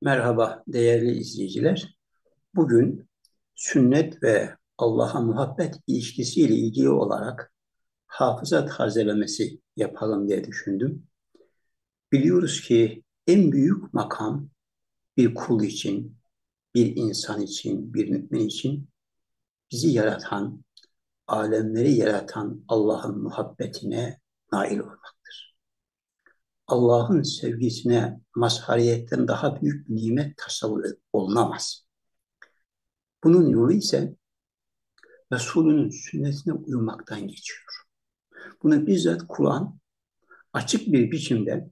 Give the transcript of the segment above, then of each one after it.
Merhaba değerli izleyiciler. Bugün sünnet ve Allah'a muhabbet ilişkisiyle ilgili olarak hafıza tazelemesi yapalım diye düşündüm. Biliyoruz ki en büyük makam bir kul için, bir insan için, bir mümin için bizi yaratan, alemleri yaratan Allah'ın muhabbetine nail olmaktır. Allah'ın sevgisine mazhariyetten daha büyük nimet tasavvur olunamaz. Bunun yolu ise Resulünün sünnetine uymaktan geçiyor. Bunu bizzat Kur'an açık bir biçimde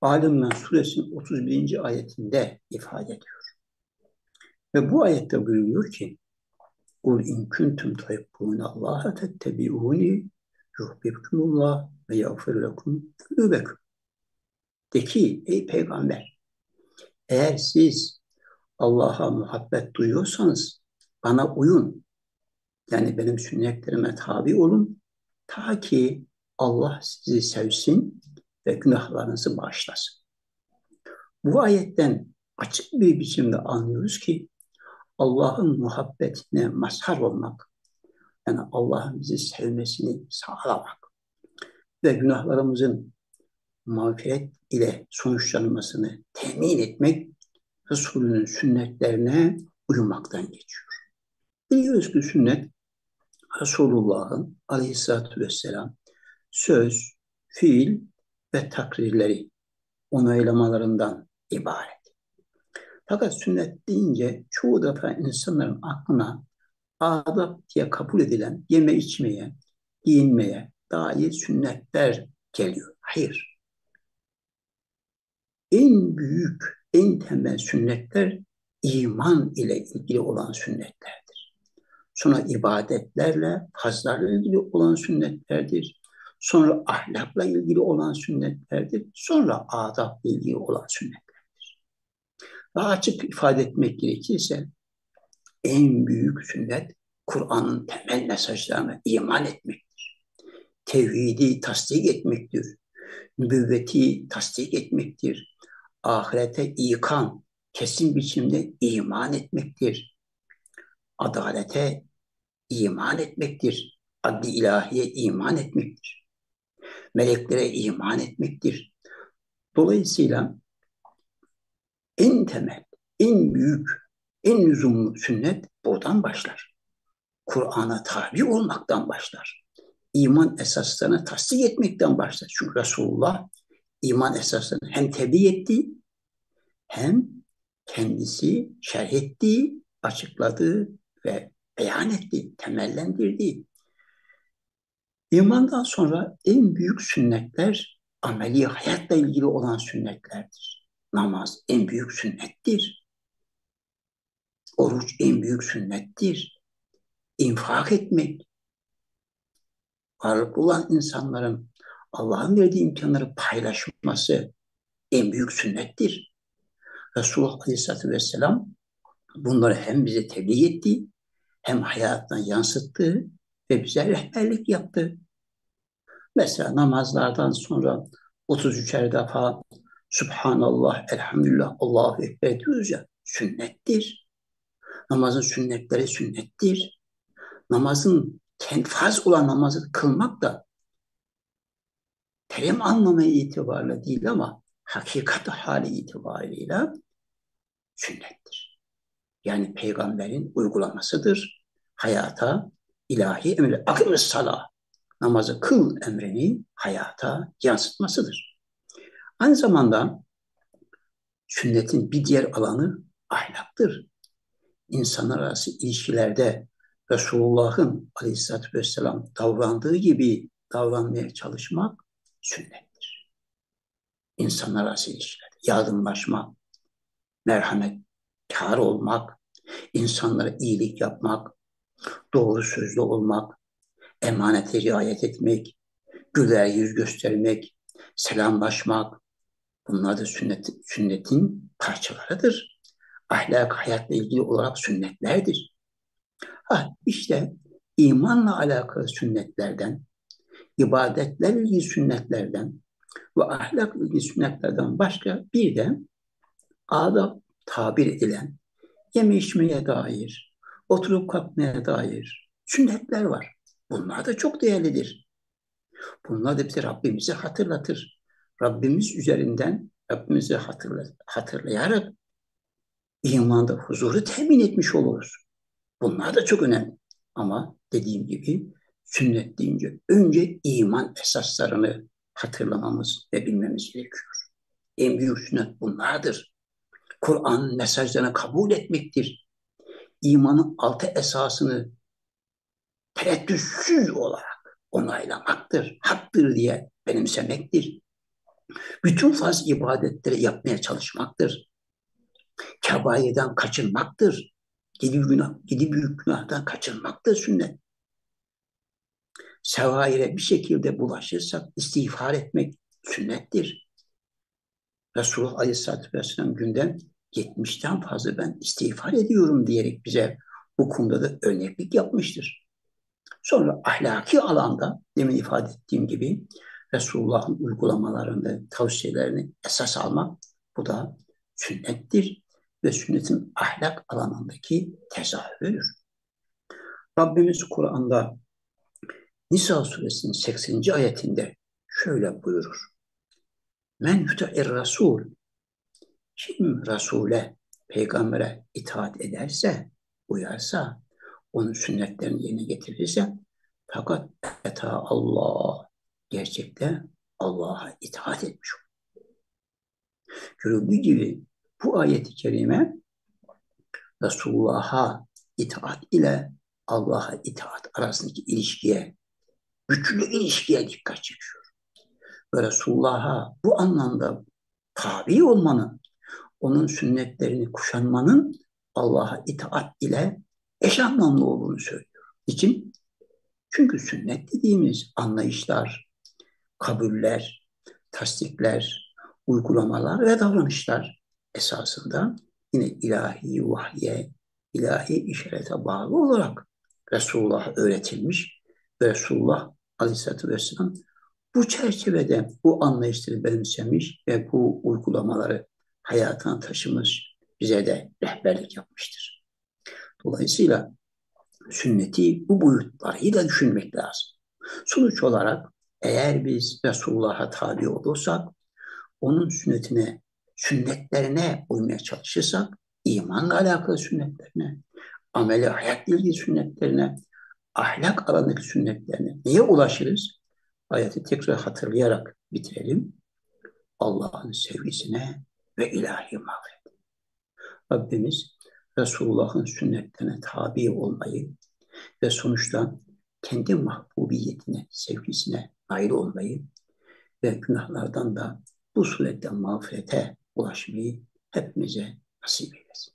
Alimran suresinin 31. ayetinde ifade ediyor. Ve bu ayette buyuruyor ki Kul in kuntum tuhibbune Allah'a tettebi'uni yuhbibkumullah ve yağfir lekum zunubeküm. De ki ey peygamber eğer siz Allah'a muhabbet duyuyorsanız bana uyun. Yani benim sünnetlerime tabi olun. Ta ki Allah sizi sevsin ve günahlarınızı bağışlasın. Bu ayetten açık bir biçimde anlıyoruz ki Allah'ın muhabbetine mazhar olmak, yani Allah'ın bizi sevmesini sağlamak ve günahlarımızın mağfiret ile sonuçlanmasını temin etmek Resulünün sünnetlerine uyumaktan geçiyor. Biliyoruz ki sünnet Resulullah'ın aleyhissalatü vesselam söz, fiil ve takrirleri onaylamalarından ibaret. Fakat sünnet deyince çoğu defa insanların aklına adab diye kabul edilen yeme içmeye, giyinmeye dair sünnetler geliyor. Hayır en büyük, en temel sünnetler iman ile ilgili olan sünnetlerdir. Sonra ibadetlerle, fazlarla ilgili olan sünnetlerdir. Sonra ahlakla ilgili olan sünnetlerdir. Sonra adapla ilgili olan sünnetlerdir. Daha açık ifade etmek gerekirse en büyük sünnet Kur'an'ın temel mesajlarına iman etmektir. Tevhidi tasdik etmektir. Nübüvveti tasdik etmektir ahirete ikan, kesin biçimde iman etmektir. Adalete iman etmektir. Adli ilahiye iman etmektir. Meleklere iman etmektir. Dolayısıyla en temel, en büyük, en lüzumlu sünnet buradan başlar. Kur'an'a tabi olmaktan başlar. İman esaslarını tasdik etmekten başlar. Çünkü Resulullah iman esasını hem tebliğ etti hem kendisi şerh etti, açıkladı ve beyan etti, temellendirdi. İmandan sonra en büyük sünnetler ameli hayatla ilgili olan sünnetlerdir. Namaz en büyük sünnettir. Oruç en büyük sünnettir. İnfak etmek, varlıklı olan insanların Allah'ın verdiği imkanları paylaşması en büyük sünnettir. Resulullah Aleyhisselatü Vesselam bunları hem bize tebliğ etti, hem hayatına yansıttı ve bize rehberlik yaptı. Mesela namazlardan sonra 33'er defa Subhanallah, Elhamdülillah, Allahu Ekber diyoruz ya, sünnettir. Namazın sünnetleri sünnettir. Namazın farz olan namazı kılmak da terim anlamı itibarıyla değil ama hakikat hali itibarıyla sünnettir. Yani peygamberin uygulamasıdır. Hayata ilahi emri, akıl sala, namazı kıl emrini hayata yansıtmasıdır. Aynı zamanda sünnetin bir diğer alanı ahlaktır. İnsanlar arası ilişkilerde Resulullah'ın aleyhissalatü vesselam davrandığı gibi davranmaya çalışmak sünnettir. İnsanlar arası ilişkilerde yardımlaşma, merhamet, kar olmak, insanlara iyilik yapmak, doğru sözlü olmak, emanete riayet etmek, güler yüz göstermek, selamlaşmak, bunlar da sünnet, sünnetin parçalarıdır. Ahlak hayatla ilgili olarak sünnetlerdir. Ha, işte imanla alakalı sünnetlerden ibadetler ilgili sünnetlerden ve ahlak ilgili sünnetlerden başka bir de adab tabir edilen yeme içmeye dair, oturup kalkmaya dair sünnetler var. Bunlar da çok değerlidir. Bunlar da bize Rabbimizi hatırlatır. Rabbimiz üzerinden Rabbimizi hatırla, hatırlayarak imanda huzuru temin etmiş oluruz. Bunlar da çok önemli. Ama dediğim gibi sünnet deyince önce iman esaslarını hatırlamamız ve bilmemiz gerekiyor. En büyük sünnet bunlardır. Kur'an mesajlarını kabul etmektir. İmanın altı esasını tereddütsüz olarak onaylamaktır, haktır diye benimsemektir. Bütün faz ibadetleri yapmaya çalışmaktır. Kebairden kaçınmaktır. Yedi, günah, yedi büyük günahdan kaçınmaktır sünnet. Sevaire bir şekilde bulaşırsak istiğfar etmek sünnettir. Resulullah Aleyhisselatü Vesselam günden 70'ten fazla ben istiğfar ediyorum diyerek bize bu konuda da örneklik yapmıştır. Sonra ahlaki alanda demin ifade ettiğim gibi Resulullah'ın uygulamalarını, tavsiyelerini esas almak bu da sünnettir ve sünnetin ahlak alanındaki tezahürüdür. Rabbimiz Kur'an'da Nisa suresinin 80. ayetinde şöyle buyurur. Men yuta'ir rasul kim Resul'e, peygambere itaat ederse, uyarsa, onun sünnetlerini yerine getirirse fakat eta Allah gerçekte Allah'a itaat etmiş olur. Görüldüğü gibi bu ayet-i kerime Resulullah'a itaat ile Allah'a itaat arasındaki ilişkiye, güçlü ilişkiye dikkat çekiyor. Ve Resulullah'a bu anlamda tabi olmanın, onun sünnetlerini kuşanmanın Allah'a itaat ile eş anlamlı olduğunu söylüyor. İçin çünkü sünnet dediğimiz anlayışlar, kabuller, tasdikler, uygulamalar ve davranışlar esasında yine ilahi vahye, ilahi işarete bağlı olarak Resulullah'a öğretilmiş Resulullah Aleyhisselatü Vesselam bu çerçevede bu anlayışları benimsemiş ve bu uygulamaları hayatına taşımış, bize de rehberlik yapmıştır. Dolayısıyla sünneti bu boyutlarıyla düşünmek lazım. Sonuç olarak eğer biz Resulullah'a tabi olursak, onun sünnetine, sünnetlerine uymaya çalışırsak, imanla alakalı sünnetlerine, ameli hayatla ilgili sünnetlerine, ahlak alanındaki sünnetlerine neye ulaşırız? Ayeti tekrar hatırlayarak bitirelim. Allah'ın sevgisine ve ilahi mağfiret. Rabbimiz Resulullah'ın sünnetlerine tabi olmayı ve sonuçta kendi mahbubiyetine, sevgisine nail olmayı ve günahlardan da bu surette mağfirete ulaşmayı hepimize nasip eylesin.